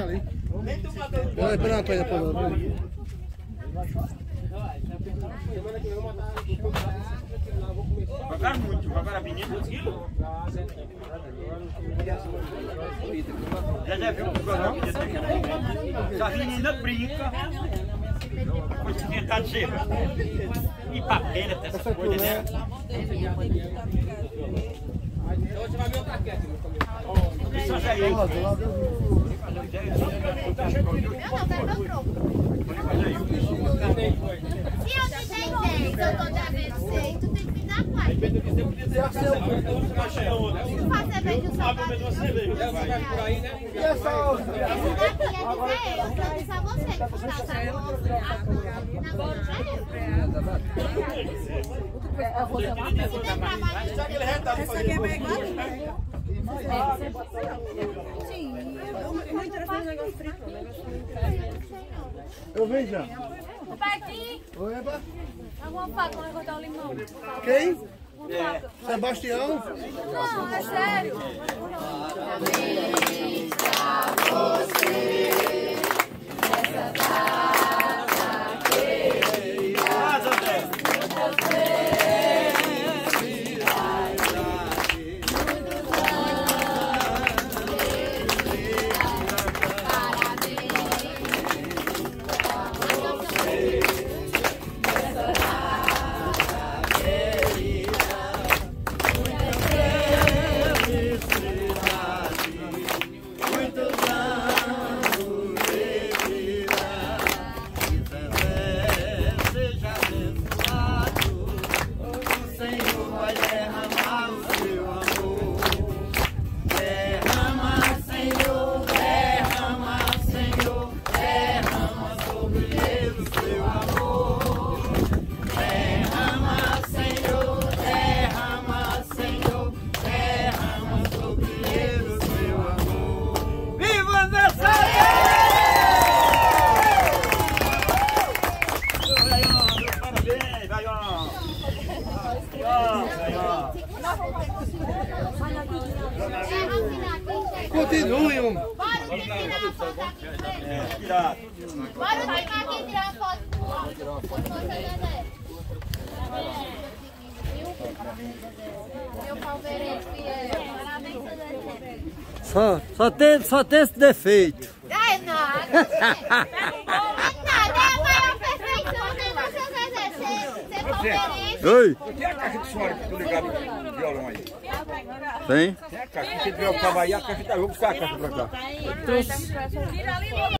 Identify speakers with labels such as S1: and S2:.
S1: Ali. Olha, espera uma coisa, favor.
S2: Jogar muito, a menina aquilo. Já já viu o programa que tem aqui? A menina brinca, que tentar dizer, e papel, essas coisas, né? Isso já
S3: Eu não quero meu troco. Se eu te dei 10, eu tô devendo 100, tu tem que me dar quatro. Se fazer bem de salgadinho,
S1: essa outra?
S3: esse daqui é de 10, eu disse a você é.
S4: Essa aqui é bem igual? Interessa no negócio frito.
S1: Eu vejo já.
S5: Robertinho,
S1: Oi, Eba.
S5: alguma faca pra cortar o limão?
S1: Quem? Sebastião.
S5: Não, é sério.
S2: Mas,
S1: Continue, homem.
S3: Bora tirar uma foto aqui com ele.
S2: Cuidado.
S3: Bora ficar aqui e tirar uma foto com. Meu palmeirense. Parabéns, Dedé.
S6: Só, só, tem, só tem esse defeito.
S3: É nada, é a maior perfeição, né, não, seu Zezé? Palmeirense.
S6: Oi,
S2: Tem a caixa de som que tu ligado no violão aí.
S6: tem?
S2: Tem a caixa. Se tiver o cabo aí, a caixa tá. Eu vou buscar a caixa pra cá.
S5: Ali,